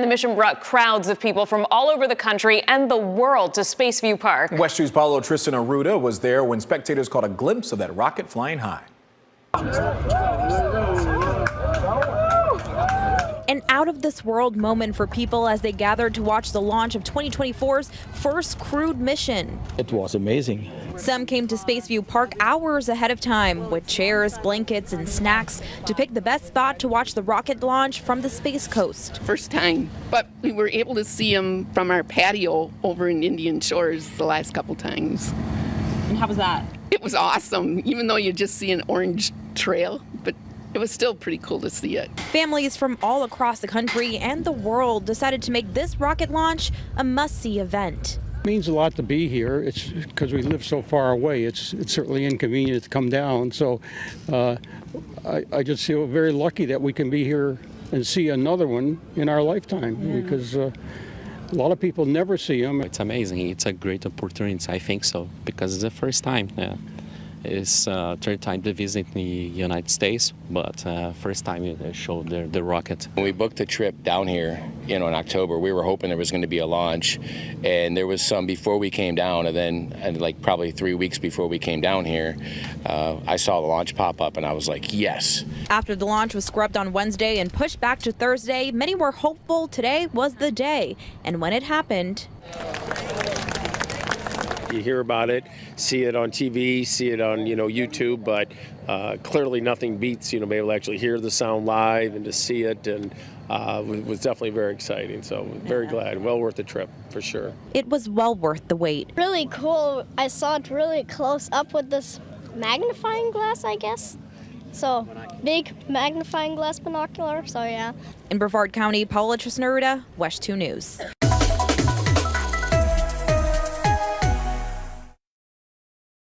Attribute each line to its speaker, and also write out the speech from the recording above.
Speaker 1: And the mission brought crowds of people from all over the country and the world to Spaceview Park.
Speaker 2: WESH 2's Paulo Tristan Aruda was there when spectators caught a glimpse of that rocket flying high.
Speaker 3: An out of this world moment for people as they gathered to watch the launch of 2024's first crewed mission.
Speaker 4: It was amazing.
Speaker 3: Some came to Spaceview Park hours ahead of time with chairs, blankets, and snacks to pick the best spot to watch the rocket launch from the Space Coast.
Speaker 5: First time, but we were able to see them from our patio over in Indian Shores the last couple times.
Speaker 3: And how was that?
Speaker 5: It was awesome, even though you just see an orange trail, but it was still pretty cool to see it.
Speaker 3: Families from all across the country and the world decided to make this rocket launch a must-see event.
Speaker 6: It means a lot to be here. It's because we live so far away. It's it's certainly inconvenient to come down. So uh, I, I just feel very lucky that we can be here and see another one in our lifetime yeah. because uh, a lot of people never see them.
Speaker 7: It's amazing. It's a great opportunity. I think so because it's the first time. Yeah. It's uh, third time to visit the United States, but uh, first time they showed the, the rocket.
Speaker 8: When we booked the trip down here, you know, in October, we were hoping there was going to be a launch, and there was some before we came down, and then, and like probably three weeks before we came down here, uh, I saw the launch pop up, and I was like, yes.
Speaker 3: After the launch was scrubbed on Wednesday and pushed back to Thursday, many were hopeful today was the day, and when it happened.
Speaker 9: You hear about it, see it on TV, see it on you know YouTube, but uh, clearly nothing beats you know being able to actually hear the sound live and to see it, and uh, was definitely very exciting. So very glad, well worth the trip for sure.
Speaker 3: It was well worth the wait.
Speaker 10: Really cool. I saw it really close up with this magnifying glass, I guess. So big magnifying glass binocular. So yeah.
Speaker 3: In Brevard County, Paula Tristan Aruda, WESH 2 News.